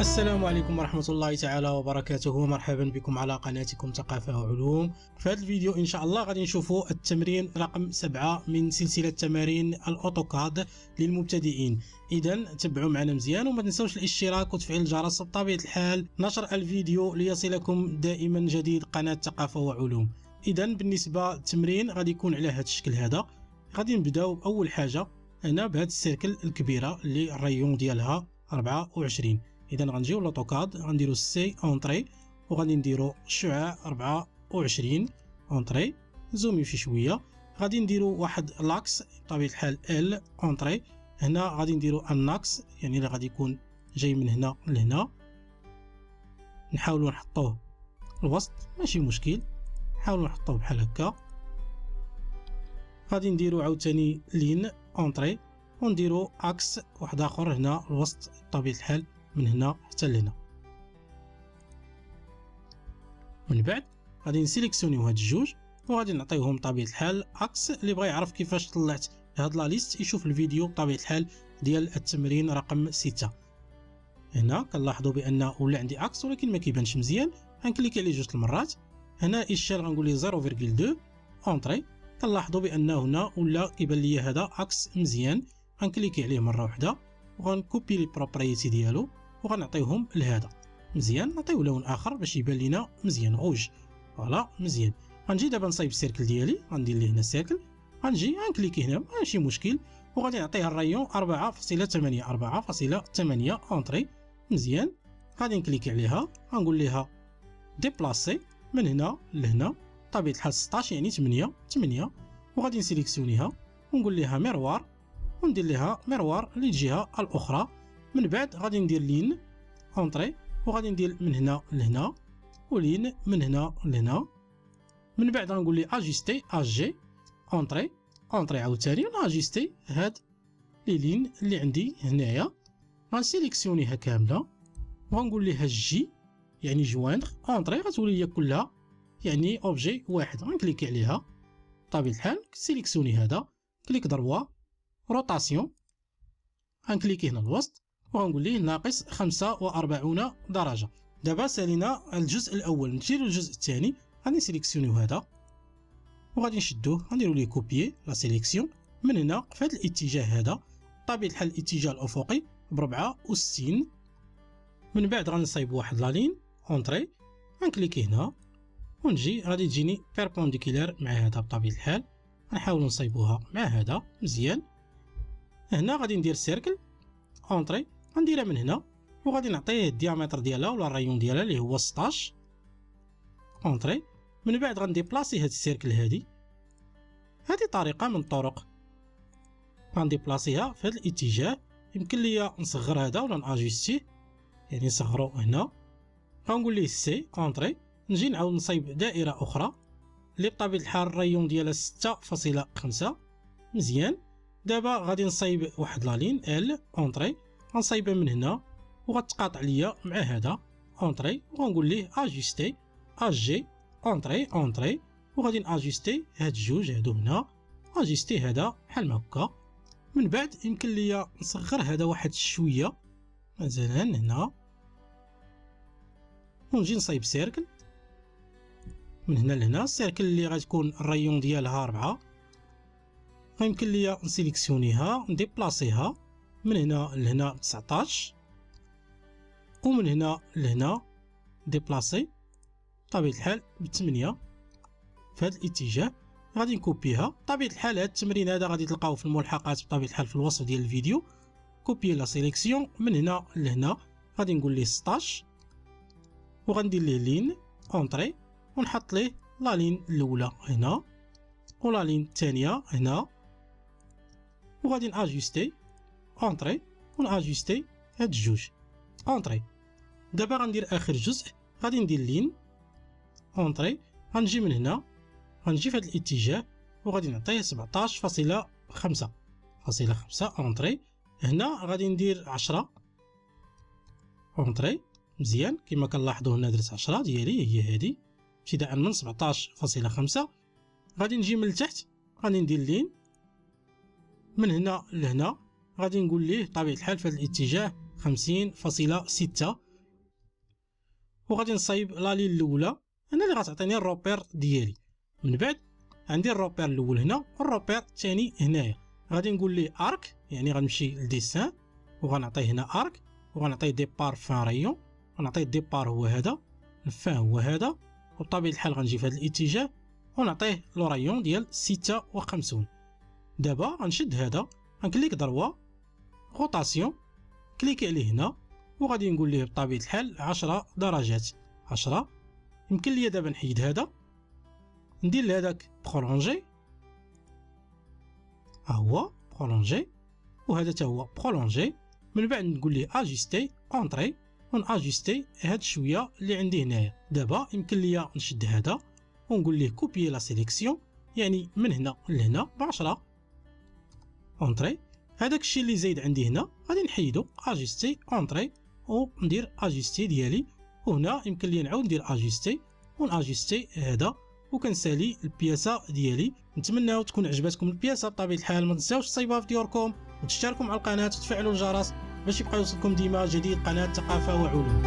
السلام عليكم ورحمة الله تعالى وبركاته. مرحبا بكم على قناتكم ثقافة وعلوم. في هذا الفيديو إن شاء الله غادي نشوفوا التمرين رقم سبعة من سلسلة تمارين الأوتوكاد للمبتدئين. إذا تبعوا معنا مزيان وما تنسوش الاشتراك وتفعيل الجرس بطبيعة الحال. نشر الفيديو ليصلكم دائما جديد قناة ثقافة وعلوم. إذا بالنسبة للتمرين غادي يكون على هذا الشكل هذا. غادي نبداو بأول حاجة. هنا بهذا ال cercle الكبيرة اللي ال rayon ديالها 24 إذا غنجيو ل AutoCAD. غنديرو C entrée وغادي نديرو شعاع 24 entrée zoomer فيه شوية. غادي نديرو واحد l'axe بطبيعة الحال L entrée هنا غادي نديرو الن axe يعني اللي غادي يكون جاي من هنا لهنا. نحاولو نحطوه الوسط ماشي مشكل. نحاولو نحطوه بحال هكا. غادي نديرو عاوتاني ligne entrée ونديرو axe واحد آخر هنا الوسط بطبيعة الحال. من هنا حتى لهنا. من بعد غادي نسيليكسيونيو هاد الجوج وغادي نعطيوهم بطبيعه الحال axe اللي بغى يعرف كيفاش طلعت هاد la liste يشوف الفيديو بطبيعة الحال ديال التمرين رقم ستة. هنا كنلاحظوا بأن ولا عندي axe ولكن ما كيبانش مزيان. غنكليكي عليه جوج المرات. هنا échelle غنقول ليه 0.2 entrée كنلاحظوا بأن هنا ولا كيبان لي هذا axe مزيان. غنكليكي عليه مرة واحدة وغنكوبي les propriétés ديالو. وغنعطيوهم لهذا. مزيان نعطيو لون آخر باش يبان لينا مزيان غوج. voilà مزيان. غنجي دابا نصايب ال cercle ديالي غندير ليه هنا ال cercle. غنجي غنكليكي هنا ماشي مشكل. وغادي نعطيه ال rayon 4.8 4.8 entrée مزيان. غادي نكليكي عليها. غنقول ليها déplacer من هنا لهنا. بطبيعه الحال 16 يعني 8 8 وغادي نسيليكسيونيها. ونقول ليها miroir. وندير ليها miroir للجهة الأخرى. من بعد غادي ندير ligne entrée وغادي ندير من هنا لهنا و ligne من هنا لهنا. من بعد غنقول لي ajuster AJ entrée entrée عاوتاني ناجيستي هاد لي لين اللي عندي هنايا. غنسيليكسيونيها كاملة وغنقول ليها J يعني joindre entrée غتولي هي كلها يعني objet واحد. غنكليكي عليها. بطبيعه الحال sélectionner هذا. clic droit rotation غنكليكي هنا الوسط وغنقول ليه ناقص 45 درجة. دابا سالينا الجزء الأول نجي للجزء الثاني. غادي نسيليكسيونيو هذا. وغادي نشدوه غنديرو ليه copier la sélection من هنا في هذا الاتجاه هذا بطبيعة الحال الاتجاه الأفقي ب وستين. من بعد غنصايب واحد la ligne entrée غنكليكي هنا. ونجي غادي تجيني perpendiculaire مع هذا بطبيعة الحال. غنحاولو نصايبوها مع هذا مزيان. هنا غادي ندير cercle entrée غنديرها من هنا وغادي نعطيه ال diamètre ديالها ولا ال rayon ديالها اللي هو 16 entrée من بعد غنديبلاسي هاد ال cercle هادي. هادي طريقة من الطرق غنديبلاسيها في هاد الاتجاه. يمكن ليا نصغر هذا ولا ناجيستيه يعني نصغرو هنا. غنقول ليه C entrée نجي نعاود نصايب دائرة أخرى. اللي بطبيعة الحال ال rayon ديالها 6.5 مزيان. دابا غادي نصايب واحد la ligne L entrée غنصايبها من هنا وغتقاطع ليا مع هذا. entrée وغنقول ليه ajuster AJ entrée entrée وغادي ناجيستي هاد الجوج هادو هنا. ajuster هذا بحال ما هكا. من بعد يمكن ليا نصغر هذا واحد شوية. مثلا هنا. ونجي نصايب cercle من هنا لهنا ال cercle اللي غتكون ال rayon ديالها ربعة. غيمكن ليا نسيليكسيونيها نديبلاسيها. من هنا لهنا 19 ومن هنا لهنا déplacer بطبيعة الحال بثمانية في هذا الاتجاه غادي نكوبيها. بطبيعة الحال هذا التمرين هذا غادي تلقاوه في الملحقات بطبيعة الحال في الوصف ديال الفيديو. copier la sélection من هنا لهنا. غادي نقول ليه 16 وغندير ليه ligne entrée ونحط ليه la ligne الأولى هنا. و la ligne الثانية هنا. وغادي ناجيستي entrée وناجيستي هاد الجوج entrée دابا غندير اخر جزء غادي ندير ligne entrée غنجي من هنا غنجي في هاد الاتجاه وغادي نعطيه 17.5 فاصلة خمسة entrée هنا غادي ندير عشرة entrée مزيان كما كنلاحظوا هنا درت عشرة ديالي هي هادي ابتداء من 17.5 غادي نجي من التحت غادي ندير ligne من هنا لهنا غادي نقول ليه بطبيعة الحال في الاتجاه خمسين فاصلة ستة. وغادي نصايب la ligne الأولى. أنا اللي غتعطيني ال repère ديالي. من بعد عندي ال repère الأول هنا وال repère الثاني هنايا. غادي نقول ليه arc يعني غنمشي ل dessin. وغنعطيه هنا arc وغنعطيه départ fin rayon. غنعطيه départ هو هذا ال fin هو هذا. وبطبيعة الحال غنجي في هذا الاتجاه ونعطيه le rayon ديال ستة وخمسون. دابا غنشد هذا غن clic droit rotation كليكي عليه هنا وغادي نقول ليه بطبيعة الحال عشرة درجات. عشرة. يمكن ليا دابا نحيد هذا. ندير لهداك prolonger ها هو prolonger وهذا حتى هو prolonger من بعد نقول ليه ajuster entrée ون ajuster هاد شوية اللي عندي هنايا. دابا يمكن ليا نشد هذا. ونقول ليه copier la sélection يعني من هنا لهنا ب 10 entrée هذاك الشيء اللي زايد عندي هنا غادي نحيدو ajuster entrée وندير ajuster ديالي. وهنا يمكن لي نعاود ندير ajuster ون ajuster هذا وكنسالي البياسة ديالي. نتمنى تكون عجبتكم البياسة بطبيعة الحال. ما تنساوش تصايبوها في ديوركم وتشتركوا مع القناة وتفعلوا الجرس باش يبقى يوصلكم ديما جديد قناة ثقافة وعلوم.